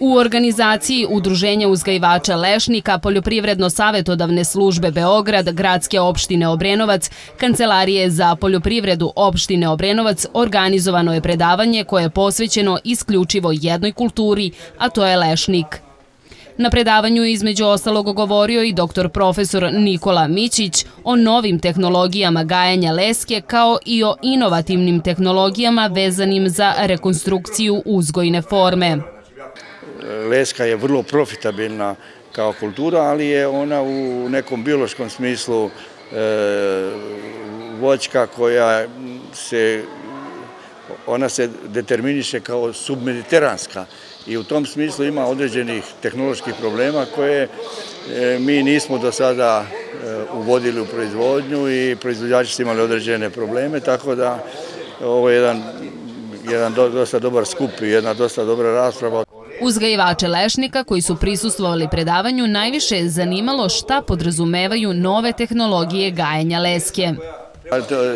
U organizaciji Udruženja uzgajivača Lešnika, Poljoprivredno-savetodavne službe Beograd, Gradske opštine Obrenovac, Kancelarije za poljoprivredu opštine Obrenovac organizovano je predavanje koje je posvećeno isključivo jednoj kulturi, a to je lešnik. Na predavanju između ostalog govorio i doktor profesor Nikola Mićić o novim tehnologijama gajanja leske kao i o inovativnim tehnologijama vezanim za rekonstrukciju uzgojne forme. Leska je vrlo profitabilna kao kultura, ali je ona u nekom biološkom smislu e, voćka koja se ona se determiniše kao submediteranska i u tom smislu ima određenih tehnoloških problema koje e, mi nismo do sada e, uvodili u proizvodnju i proizvođači su imali određene probleme, tako da ovo je jedan, jedan dosta dobar skup i jedna dosta dobra rasprava. Uzgajivače lešnika koji su prisustvovali predavanju najviše je zanimalo šta podrazumevaju nove tehnologije gajenja leske.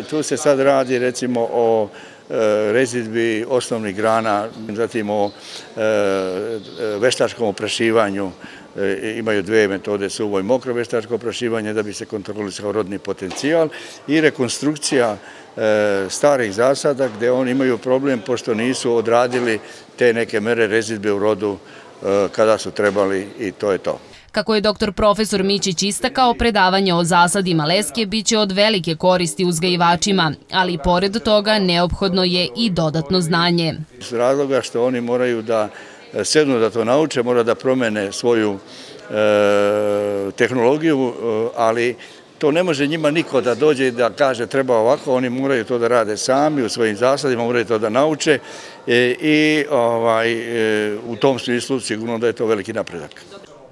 Tu se sad radi recimo o E, rezidbi osnovnih grana, zatim o e, veštačkom oprašivanju, e, imaju dve metode, suvo i mokro veštačko oprašivanje da bi se kontrolisao rodni potencijal i rekonstrukcija starih zasada gde oni imaju problem pošto nisu odradili te neke mere rezidbe u rodu kada su trebali i to je to. Kako je doktor profesor Mićić istakao, predavanje o zasadima leske biće od velike koristi uzgajivačima, ali pored toga neophodno je i dodatno znanje. Iz razloga što oni moraju da e, sednu da to nauče, mora da promene svoju e, tehnologiju, e, ali to ne može njima niko da dođe i da kaže treba ovako, oni moraju to da rade sami u svojim zasadima, moraju to da nauče i ovaj, u tom smislu sigurno da je to veliki napredak.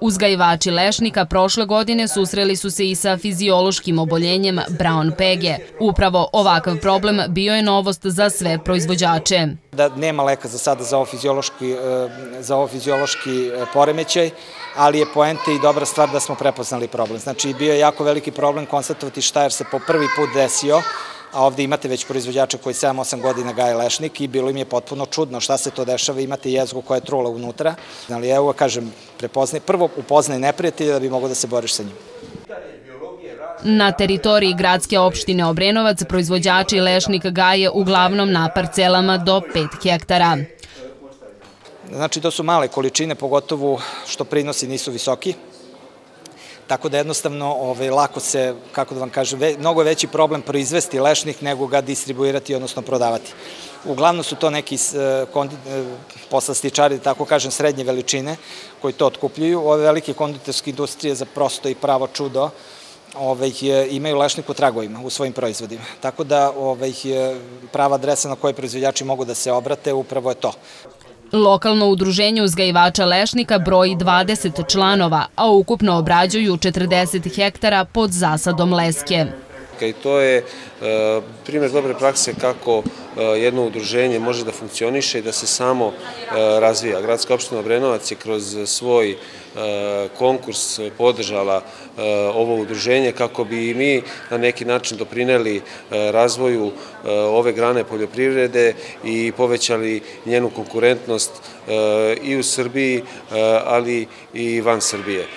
Uzgajivači lešnika prošle godine susreli su se i sa fiziološkim oboljenjem Brown Pege. Upravo ovakav problem bio je novost za sve proizvođače. Da nema leka za sada za ovo fiziološki, e, za fiziološki e, poremećaj, ali je poente i dobra stvar da smo prepoznali problem. Znači, bio je jako veliki problem konstatovati šta jer se po prvi put desio, a ovde imate već proizvođača koji 7-8 godina gaje lešnik i bilo im je potpuno čudno šta se to dešava, imate jezgu koja je trula unutra, ali evo, kažem, prepoznaj, prvo upoznaj neprijatelja da bi mogo da se boriš sa njim. Na teritoriji gradske opštine Obrenovac proizvođači lešnik gaje uglavnom na parcelama do 5 hektara. Znači, to su male količine, pogotovo što prinosi nisu visoki, tako da jednostavno ovaj, lako se, kako da vam kažem, ve, mnogo veći problem proizvesti lešnih nego ga distribuirati, odnosno prodavati. Uglavnom su to neki e, e, poslastičari, tako kažem, srednje veličine koji to otkupljuju. Ove velike konditorske industrije za prosto i pravo čudo ovaj, imaju lešnik u tragovima u svojim proizvodima. Tako da ovaj, prava adresa na koje proizvodjači mogu da se obrate upravo je to. Lokalno udruženje uzgajivača lešnika broji 20 članova, a ukupno obrađuju 40 hektara pod zasadom leske. I to je e, primjer dobre prakse kako e, jedno udruženje može da funkcioniše i da se samo e, razvija. Gradska opština Obrenovac je kroz svoj konkurs podržala ovo udruženje kako bi i mi na neki način doprineli razvoju ove grane poljoprivrede i povećali njenu konkurentnost i u Srbiji, ali i van Srbije.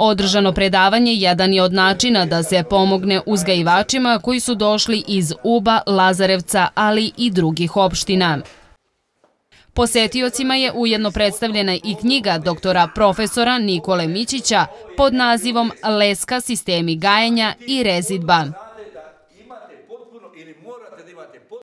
Održano predavanje jedan je od načina da se pomogne uzgajivačima koji su došli iz Uba, Lazarevca, ali i drugih opština. Posetiocima je ujedno predstavljena i knjiga doktora profesora Nikole Mićića pod nazivom Leska sistemi gajenja i rezidba.